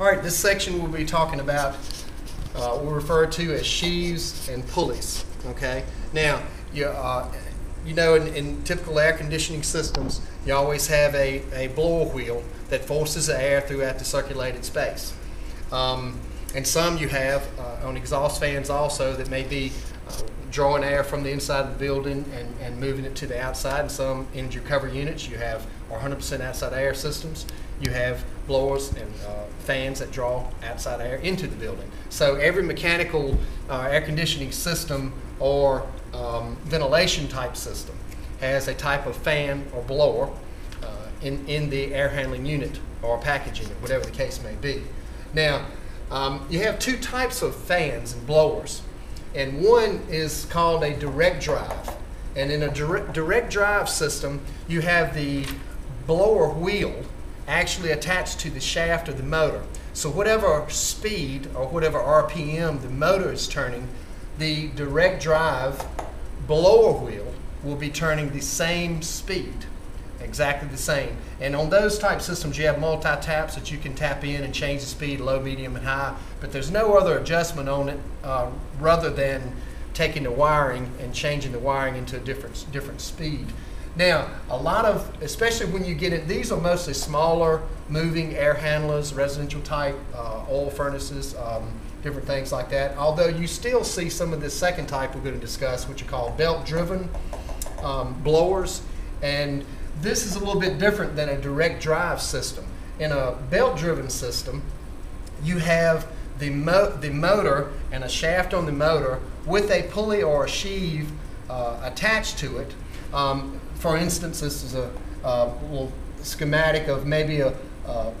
All right, this section we'll be talking about uh, we refer to as sheaves and pulleys. Okay. Now, you, uh, you know, in, in, typical air conditioning systems, you always have a, a blower wheel that forces the air throughout the circulated space. Um, and some you have uh, on exhaust fans also that may be uh, drawing air from the inside of the building and, and moving it to the outside. And some energy recovery units you have are 100% outside air systems. You have blowers and uh, fans that draw outside air into the building. So every mechanical uh, air conditioning system or um, ventilation type system has a type of fan or blower uh, in, in the air handling unit or packaging it, whatever the case may be. Now, um, you have two types of fans and blowers, and one is called a direct drive. And in a direct, direct drive system, you have the blower wheel actually attached to the shaft of the motor. So whatever speed or whatever RPM the motor is turning, the direct drive blower wheel will be turning the same speed, exactly the same. And on those type systems, you have multi-taps that you can tap in and change the speed, low, medium, and high. But there's no other adjustment on it uh, rather than taking the wiring and changing the wiring into a different, different speed. Now, a lot of, especially when you get it, these are mostly smaller moving air handlers, residential type, uh, oil furnaces, um, different things like that. Although you still see some of this second type we're going to discuss, which are called belt driven um, blowers. And this is a little bit different than a direct drive system. In a belt driven system, you have the, mo- the motor and a shaft on the motor with a pulley or a sheave uh, attached to it. Um, for instance, this is a, a little schematic of maybe a, a,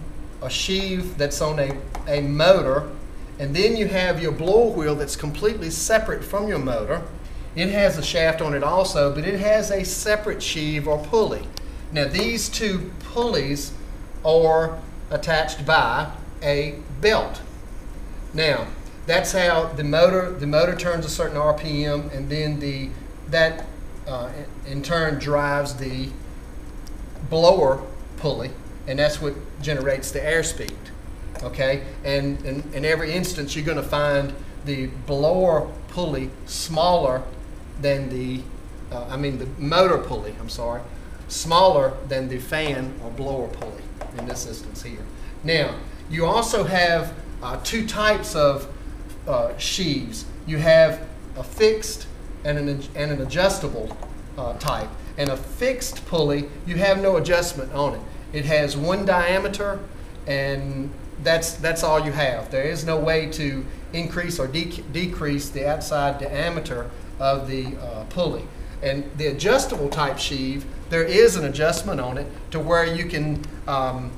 a sheave that's on a, a motor, and then you have your blower wheel that's completely separate from your motor. It has a shaft on it also, but it has a separate sheave or pulley. Now these two pulleys are attached by a belt. Now, that's how the motor the motor turns a certain RPM and then the that uh, in turn drives the blower pulley, and that's what generates the airspeed. Okay, and in, in every instance, you're going to find the blower pulley smaller than the, uh, I mean the motor pulley. I'm sorry, smaller than the fan or blower pulley in this instance here. Now, you also have uh, two types of uh, sheaves. You have a fixed and an, and an adjustable uh, type. And a fixed pulley, you have no adjustment on it. It has one diameter, and that's, that's all you have. There is no way to increase or de decrease the outside diameter of the uh, pulley. And the adjustable type sheave, there is an adjustment on it to where you can um,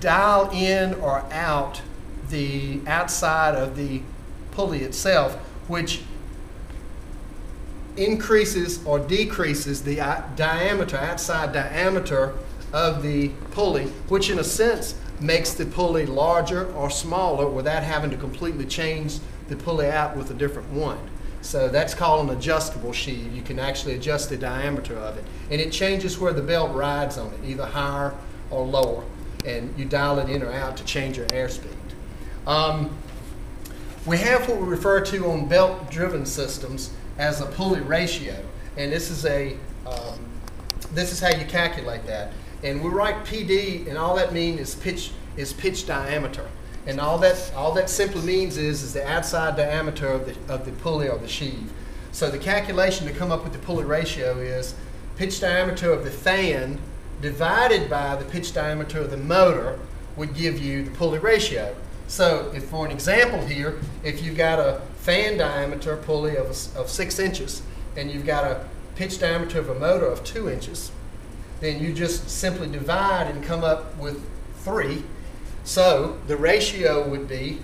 dial in or out the outside of the pulley itself, which increases or decreases the diameter, outside diameter of the pulley, which in a sense makes the pulley larger or smaller without having to completely change the pulley out with a different one. So that's called an adjustable sheave. You can actually adjust the diameter of it. And it changes where the belt rides on it, either higher or lower. And you dial it in or out to change your airspeed. Um, we have what we refer to on belt driven systems as a pulley ratio. And this is a um, this is how you calculate that. And we write PD, and all that means is pitch is pitch diameter. And all that all that simply means is is the outside diameter of the of the pulley or the sheave. So the calculation to come up with the pulley ratio is pitch diameter of the fan divided by the pitch diameter of the motor would give you the pulley ratio. So if for an example here, if you've got a fan diameter pulley of, of six inches and you've got a pitch diameter of a motor of two inches, then you just simply divide and come up with three. So the ratio would be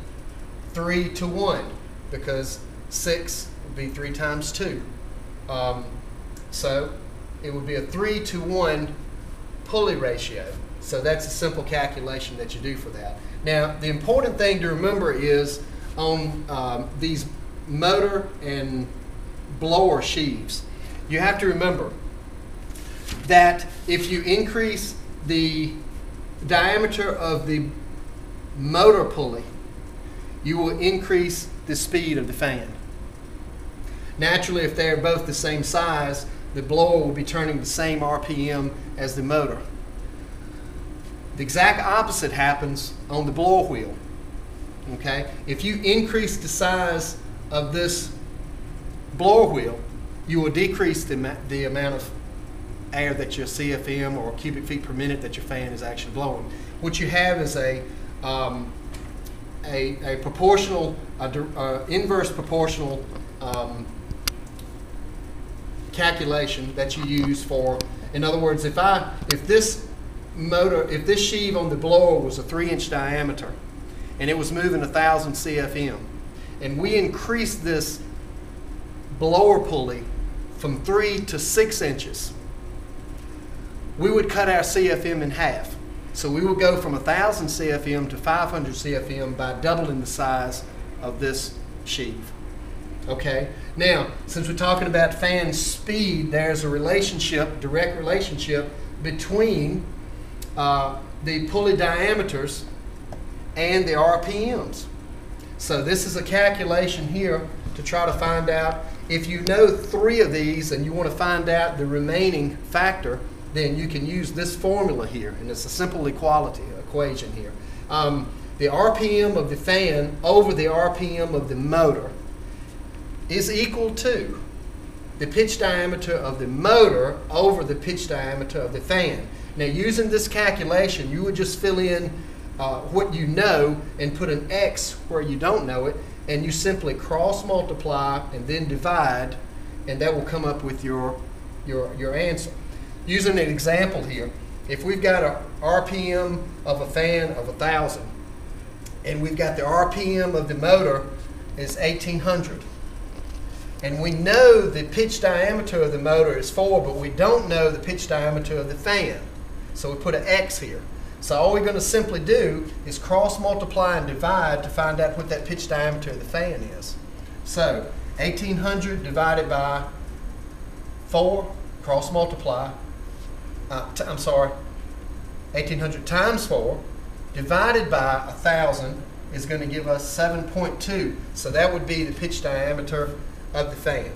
three to one because six would be three times two. Um, so it would be a three to one pulley ratio. So that's a simple calculation that you do for that. Now, the important thing to remember is on um, these motor and blower sheaves, you have to remember that if you increase the diameter of the motor pulley, you will increase the speed of the fan. Naturally, if they're both the same size, the blower will be turning the same RPM as the motor. The exact opposite happens on the blower wheel. Okay? If you increase the size of this blower wheel, you will decrease the, the amount of air that your CFM or cubic feet per minute that your fan is actually blowing. What you have is a um, a, a proportional, a, inverse proportional um, calculation that you use for. In other words, if I if this motor if this sheave on the blower was a three inch diameter and it was moving a thousand CFM, and we increased this blower pulley from three to six inches, we would cut our CFM in half. So we would go from 1,000 CFM to 500 CFM by doubling the size of this sheave. Okay? Now, since we're talking about fan speed, there's a relationship, direct relationship, between uh, the pulley diameters and the RPMs. So this is a calculation here to try to find out if you know three of these and you want to find out the remaining factor, then you can use this formula here, and it's a simple equality equation here. Um, the RPM of the fan over the RPM of the motor is equal to the pitch diameter of the motor over the pitch diameter of the fan. Now, using this calculation, you would just fill in uh, what you know and put an X where you don't know it, and you simply cross multiply and then divide, and that will come up with your, your, your answer. Using an example here, if we've got a RPM of a fan of 1,000, and we've got the RPM of the motor is 1800. And we know the pitch diameter of the motor is 4, but we don't know the pitch diameter of the fan. So we put an X here. So all we're going to simply do is cross multiply and divide to find out what that pitch diameter of the fan is. So 1800 divided by 4, cross multiply. Uh, I'm sorry, 1800 times 4 divided by 1,000 is going to give us 7.2. So that would be the pitch diameter of the fan.